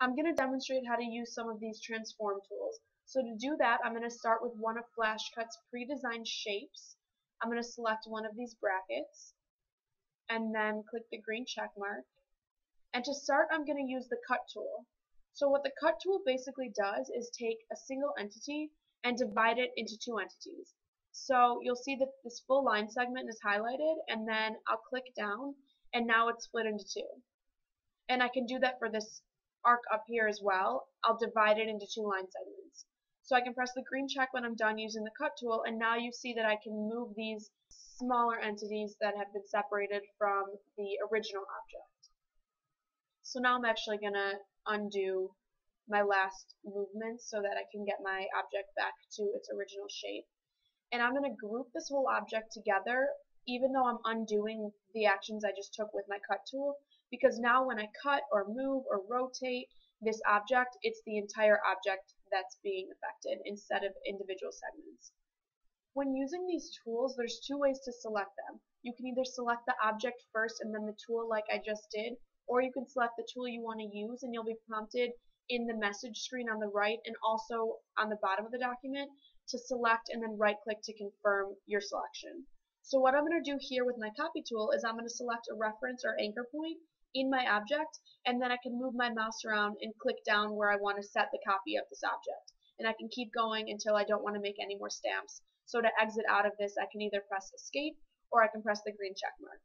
I'm going to demonstrate how to use some of these transform tools. So to do that, I'm going to start with one of FlashCut's pre-designed shapes. I'm going to select one of these brackets and then click the green check mark. And to start, I'm going to use the cut tool. So what the cut tool basically does is take a single entity and divide it into two entities. So you'll see that this full line segment is highlighted and then I'll click down and now it's split into two. And I can do that for this arc up here as well, I'll divide it into two line segments. So I can press the green check when I'm done using the cut tool, and now you see that I can move these smaller entities that have been separated from the original object. So now I'm actually going to undo my last movement so that I can get my object back to its original shape. And I'm going to group this whole object together even though I'm undoing the actions I just took with my cut tool because now when I cut or move or rotate this object, it's the entire object that's being affected instead of individual segments. When using these tools, there's two ways to select them. You can either select the object first and then the tool like I just did, or you can select the tool you want to use and you'll be prompted in the message screen on the right and also on the bottom of the document to select and then right click to confirm your selection. So what I'm going to do here with my copy tool is I'm going to select a reference or anchor point in my object and then I can move my mouse around and click down where I want to set the copy of this object. And I can keep going until I don't want to make any more stamps. So to exit out of this I can either press escape or I can press the green check mark.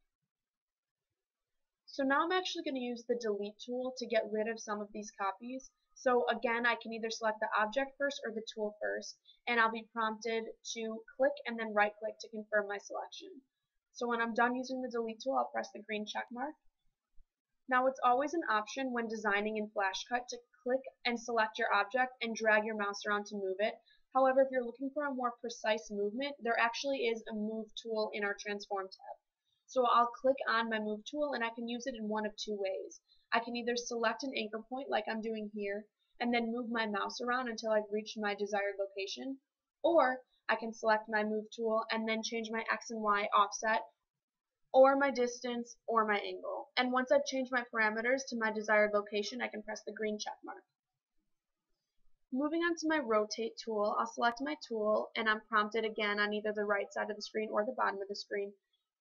So now I'm actually going to use the delete tool to get rid of some of these copies. So again, I can either select the object first or the tool first, and I'll be prompted to click and then right click to confirm my selection. So when I'm done using the delete tool, I'll press the green check mark, now it's always an option when designing in FlashCut to click and select your object and drag your mouse around to move it. However, if you're looking for a more precise movement, there actually is a move tool in our transform tab. So I'll click on my move tool and I can use it in one of two ways. I can either select an anchor point like I'm doing here and then move my mouse around until I've reached my desired location, or I can select my move tool and then change my X and Y offset or my distance, or my angle. And once I've changed my parameters to my desired location, I can press the green check mark. Moving on to my rotate tool, I'll select my tool and I'm prompted again on either the right side of the screen or the bottom of the screen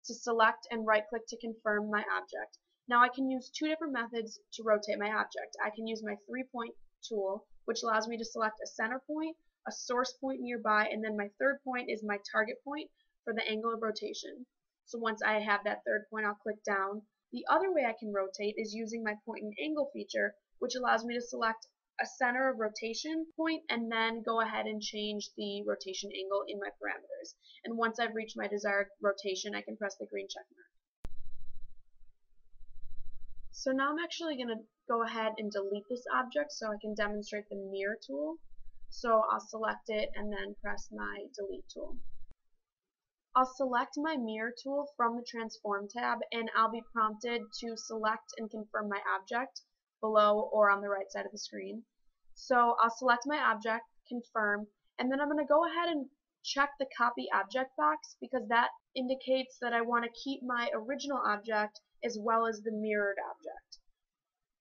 to select and right click to confirm my object. Now I can use two different methods to rotate my object. I can use my three point tool which allows me to select a center point, a source point nearby, and then my third point is my target point for the angle of rotation. So once I have that third point, I'll click down. The other way I can rotate is using my point and angle feature, which allows me to select a center of rotation point and then go ahead and change the rotation angle in my parameters. And once I've reached my desired rotation, I can press the green check mark. So now I'm actually going to go ahead and delete this object so I can demonstrate the mirror tool. So I'll select it and then press my delete tool. I'll select my mirror tool from the transform tab and I'll be prompted to select and confirm my object below or on the right side of the screen. So I'll select my object, confirm, and then I'm going to go ahead and check the copy object box because that indicates that I want to keep my original object as well as the mirrored object.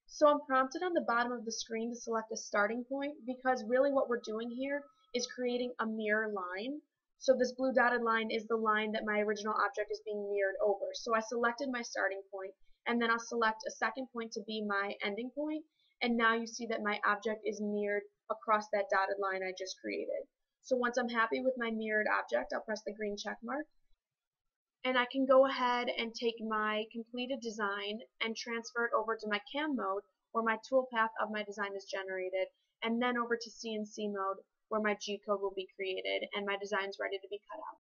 So I'm prompted on the bottom of the screen to select a starting point because really what we're doing here is creating a mirror line so this blue dotted line is the line that my original object is being mirrored over. So I selected my starting point and then I'll select a second point to be my ending point and now you see that my object is mirrored across that dotted line I just created. So once I'm happy with my mirrored object, I'll press the green check mark and I can go ahead and take my completed design and transfer it over to my CAM mode where my toolpath of my design is generated and then over to CNC mode where my G code will be created and my design is ready to be cut out.